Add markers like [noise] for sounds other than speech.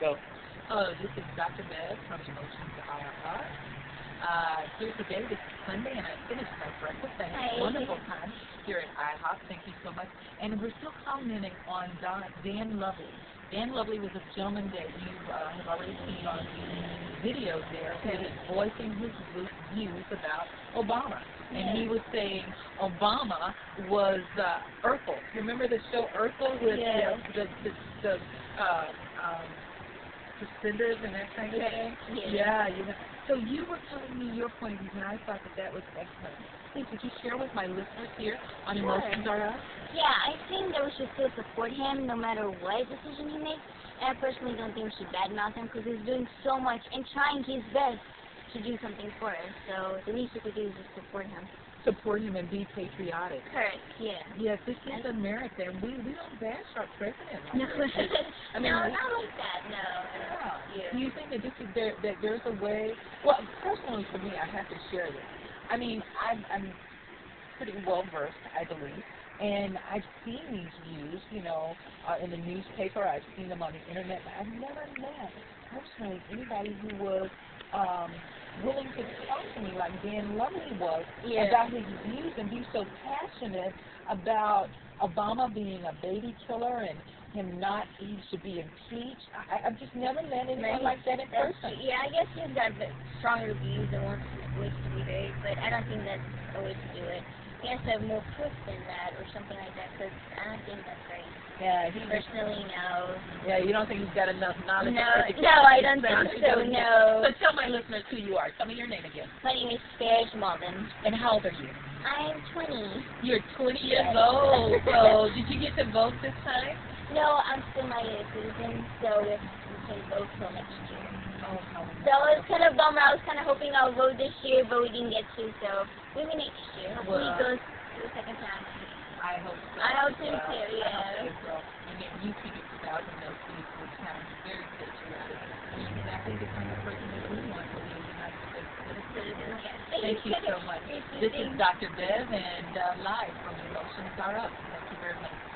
Go. Hello, this is Dr. Bev from Emotions IRR. Uh, here today, this is Sunday, and I finished my breakfast. I had a wonderful time here at IHOP. Thank you so much. And we're still commenting on Don, Dan Lovely. Dan Lovely was a gentleman that you uh, have already seen on the videos there who was voicing his views about Obama. And he was saying Obama was uh, Urkel. Remember the show Urkel with Yeah. the, the, the, the uh, um, suspenders and that kind of Yeah. thing? Yeah. Yeah, you know. So you were telling me your point of view, and I thought that that was excellent. Please, would you share with my listeners here on Sure. Emotions Are Us? Yeah, I think that we should still support him no matter what decision he makes. And I personally don't think we should badmouth him because he's doing so much and trying his best to do something for us. So the least we could do is just support him. Support him and be patriotic. Correct. Yeah. Yes, this is America, and we, we don't bash our president. Like No. I mean, [laughs] no, not like that. No. Do you think that this is there that there's a way? Well, personally for me, I have to share this. I mean, I'm, I'm pretty well versed, I believe, and I've seen these views, you know, uh, in the newspaper. I've seen them on the internet. But I've never met personally anybody who was um, willing to talk to me like Dan Lovely was Yeah. about his views and be so passionate about Obama being a baby killer and him not he should be impeached. I, I've just never met anyone like that in person. yeah, I guess he's got the stronger views and wants ways to be heard, but I don't think that's a way to do it. He has to have more proof than that or something like that because I don't think that's right. Yeah, he Personally, no. Yeah, you don't think he's got enough knowledge? No, no, I don't think so, no. So tell my listeners who you are. Tell me your name again. My name is Paige Malden. And how old are you? I'm 20. You're 20 years Yes. old. So [laughs] did you get to vote this time? No, I'm still not a citizen, so we can vote till next year. Oh, So I was kind of bummed. I was kind of hoping I'll vote this year, but we didn't get to, so maybe next year. Hopefully it Well, goes to the second time. I hope so. I hope so, well. too, I hope yeah. so. And then you keep it without the no fees, which very patriotic. And exactly the kind of person that we want to be a United States Thank you so much. This is Dr. Bev and uh, live from Emotions Are Up. Thank you very much.